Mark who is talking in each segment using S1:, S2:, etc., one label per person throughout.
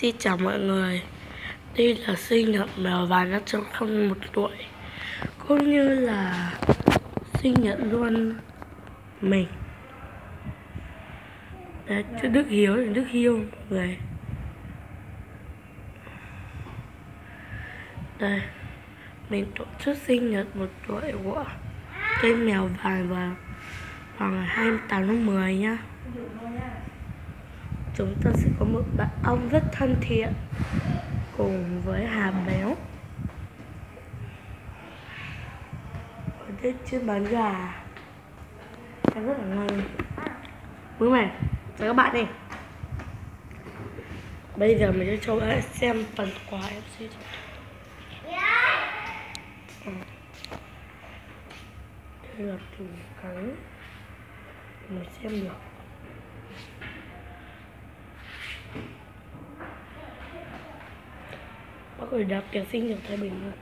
S1: Xin chào mọi người. Đây là sinh nhật mèo vàng đã trong không một tuổi Cũng như là sinh nhật luôn mình. Đấy, cho Đức Hiếu là Đức Hiêu mọi người. Đây Mình tổ chức sinh nhật một tuổi của cây mèo vàng vào vào ngày 28 tháng 10 nhá chúng ta sẽ có một bạn ong rất thân thiện cùng với hà béo. Ở đây trên bán gà. Ăn rất là ngon. Bữa mày chào các bạn đi. Bây giờ mình sẽ cho các bạn xem phần quà em xin ừ. đây là chủ cắn mình xem được bác ơi đạp tiền sinh nhật thái bình luôn.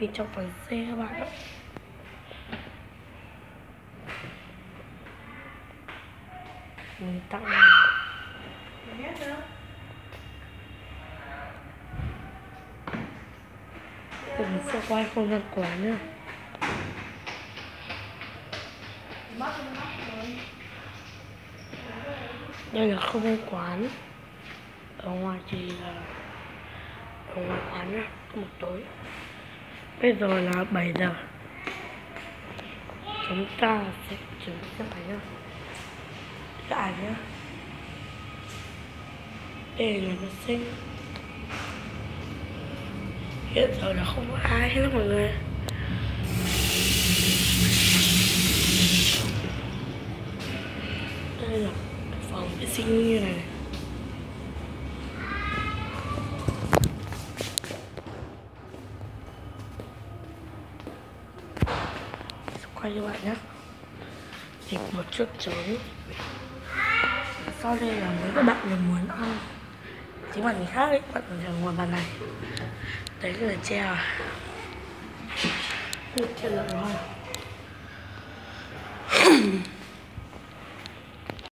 S1: Bên trong phần xe các bạn ạ. Mình tặng này mình sẽ quay không gian quán nữa đây là không gian quán. Ở ngoài thì là ở ngoài quán nhá một tối. Bây giờ là 7 giờ. Chúng ta sẽ chuẩn bị xem ảnh nhá. Cái ảnh nhá. Đây là nó xinh hiện giờ là không có ai hết mọi người. Đây là phòng vệ sinh như này. Quay cho bạn nhé. Dịch một chút trống. Sau đây là mấy các bạn mình muốn ăn chính bạn khác ấy, bạn ở ngoài bàn này. Đấy là treo một treo rồi